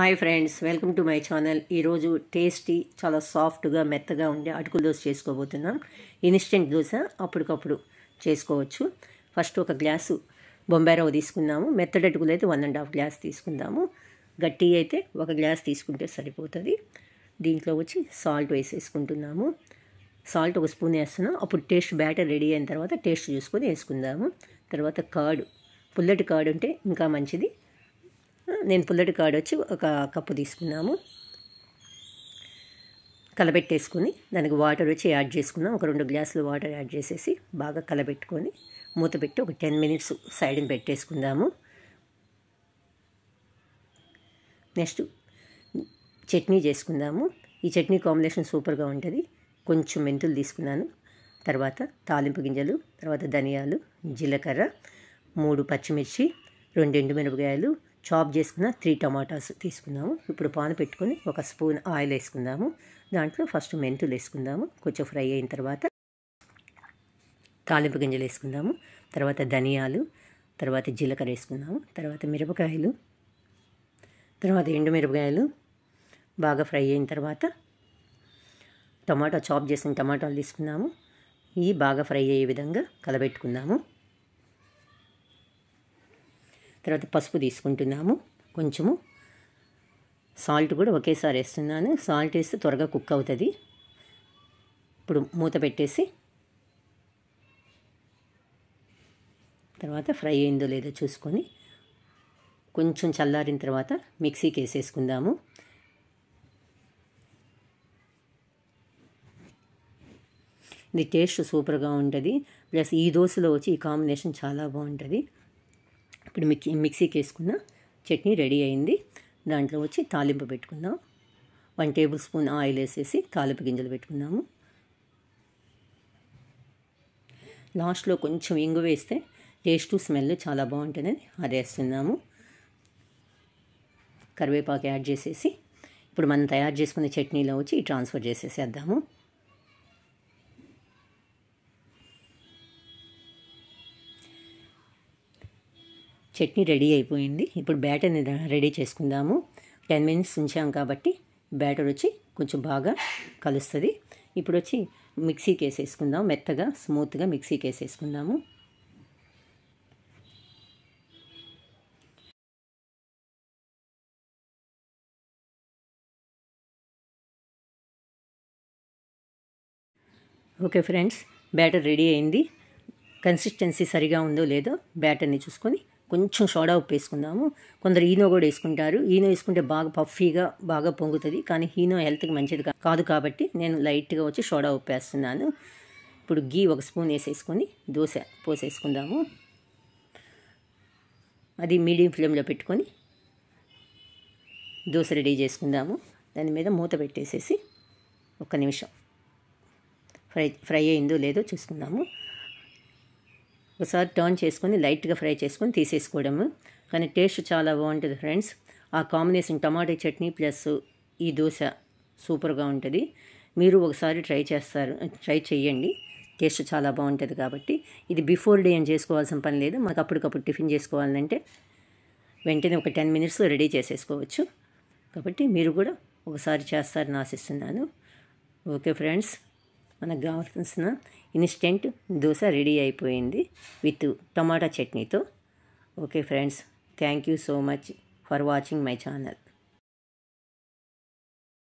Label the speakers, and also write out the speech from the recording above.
Speaker 1: Hi friends welcome to my channel. ఈరోజు tasty చాలా సాఫ్ట్గా మెత్తగా ఉండే అటుకుల దోశ చేసుకోబోతున్నాం. ఇన్స్టెంట్ దోశ అప్పటికప్పుడు చేసుకోవచ్చు. ఫస్ట్ ఒక గ్లాసు బొంబాయి తీసుకుందాము. మెత్తటి అటుకులు అయితే వన్ అండ్ హాఫ్ గ్లాస్ తీసుకుందాము. గట్టి అయితే ఒక గ్లాస్ తీసుకుంటే సరిపోతుంది. దీంట్లో వచ్చి సాల్ట్ వేసేసుకుంటున్నాము. సాల్ట్ ఒక స్పూన్ వేస్తున్నాం. అప్పుడు టేస్ట్ బ్యాటర్ రెడీ అయిన తర్వాత టేస్ట్ చూసుకొని వేసుకుందాము. తర్వాత కర్డ్ పుల్లటి కర్డ్ ఉంటే ఇంకా మంచిది. నేను పుల్లటి కాడ వచ్చి ఒక కప్పు తీసుకున్నాము. కలబెట్టేసుకుని దానికి వాటర్ వచ్చి యాడ్ చేసుకున్నాం. ఒక రెండు గ్లాసులు వాటర్ యాడ్ చేసేసి బాగా కలబెట్టుకొని మూత పెట్టి ఒక టెన్ మినిట్స్ సైడ్ని పెట్టేసుకుందాము. నెక్స్ట్ చట్నీ చేసుకుందాము. ఈ చట్నీ కాంబినేషన్ సూపర్గా ఉంటుంది. కొంచెం మెంతులు తీసుకున్నాను. తర్వాత తాలింపు గింజలు తర్వాత ధనియాలు జీలకర్ర మూడు పచ్చిమిర్చి రెండు ఎండుమిరపకాయలు చాప్ చేసుకున్న త్రీ టమాటాస్ తీసుకుందాము ఇప్పుడు పాన్ పెట్టుకొని ఒక స్పూన్ ఆయిల్ వేసుకుందాము. దాంట్లో ఫస్ట్ మెంతులు వేసుకుందాము. కొంచెం ఫ్రై అయిన తర్వాత తాలింపు గింజలు వేసుకుందాము. తర్వాత ధనియాలు తర్వాత జీలకర్ర వేసుకుందాము. తర్వాత మిరపకాయలు తర్వాత ఎండు మిరపకాయలు బాగా ఫ్రై అయిన తర్వాత టమాటా చాప్ చేసిన టమాటాలు తీసుకున్నాము. ఇవి బాగా ఫ్రై అయ్యే విధంగా కలబెట్టుకుందాము. తర్వాత పసుపు తీసుకుంటున్నాము. కొంచెము సాల్ట్ కూడా ఒకేసారి వేస్తున్నాను. సాల్ట్ వేస్తే త్వరగా కుక్ అవుతుంది. ఇప్పుడు మూత పెట్టేసి తర్వాత ఫ్రై అయిందో లేదో చూసుకొని కొంచెం చల్లారిన తర్వాత మిక్సీకి వేసేసుకుందాము. ఇది టేస్ట్ సూపర్గా ఉంటుంది. ప్లస్ ఈ దోశలో వచ్చి ఈ కాంబినేషన్ చాలా బాగుంటుంది. ఇప్పుడు మిక్సీ మిక్సీకి వేసుకున్న చట్నీ రెడీ అయింది. దాంట్లో వచ్చి తాలింపు పెట్టుకుందాం. వన్ టేబుల్ స్పూన్ ఆయిల్ వేసేసి తాలింపు గింజలు పెట్టుకుందాము. లాస్ట్లో కొంచెం ఇంగు వేస్తే టేస్ట్ స్మెల్ చాలా బాగుంటుందని అది వేస్తున్నాము కరివేపాకు యాడ్ చేసేసి ఇప్పుడు మనం తయారు చేసుకున్న చట్నీలో వచ్చి ట్రాన్స్ఫర్ చేసేసేద్దాము. చట్నీ రెడీ అయిపోయింది. ఇప్పుడు బ్యాటర్ని రెడీ చేసుకుందాము. టెన్ మినిట్స్ ఉంచాం కాబట్టి బ్యాటర్ వచ్చి కొంచెం బాగా కలుస్తుంది. ఇప్పుడు వచ్చి మిక్సీకి వేసేసుకుందాం మెత్తగా స్మూత్గా మిక్సీకి వేసేసుకుందాము ఓకే ఫ్రెండ్స్ బ్యాటర్ రెడీ అయింది. కన్సిస్టెన్సీ సరిగా ఉందో లేదో బ్యాటర్ని చూసుకొని కొంచెం సోడా ఉప్పు వేసుకుందాము. కొందరు ఈనో కూడా వేసుకుంటారు. ఈనో వేసుకుంటే బాగా పఫీగా బాగా పొంగుతుంది. కానీ హీనో హెల్త్కి మంచిది కాదు కాబట్టి నేను లైట్గా వచ్చి సోడా ఉప్పు వేస్తున్నాను. ఇప్పుడు గీ ఒక స్పూన్ వేసేసుకొని దోశ పోసేసుకుందాము. అది మీడియం ఫ్లేమ్లో పెట్టుకొని దోశ రెడీ చేసుకుందాము. దాని మీద మూత పెట్టేసేసి ఒక్క నిమిషం. ఫ్రై ఫ్రై అయిందో లేదో చూసుకుందాము. ఒకసారి టర్న్ చేసుకొని లైట్గా ఫ్రై చేసుకొని తీసేసుకోవడము. కానీ టేస్ట్ చాలా బాగుంటుంది ఫ్రెండ్స్. ఆ కాంబినేషన్ టమాటా చట్నీ ప్లస్ ఈ దోశ సూపర్గా ఉంటుంది. మీరు ఒకసారి ట్రై చేస్తారు ట్రై చేయండి టేస్ట్ చాలా బాగుంటుంది కాబట్టి. ఇది బిఫోర్ డే ఏం చేసుకోవాల్సిన పని లేదు. మాకు అప్పటికప్పుడు టిఫిన్ చేసుకోవాలంటే వెంటనే ఒక టెన్ మినిట్స్లో రెడీ చేసేసుకోవచ్చు. కాబట్టి మీరు కూడా ఒకసారి చేస్తారని ఆశిస్తున్నాను. Okay friends. మనకు కావాల్సిన ఇన్స్టెంట్ దోశ రెడీ అయిపోయింది విత్ టమాటా చట్నీతో. Okay friends thank you so much for watching my channel.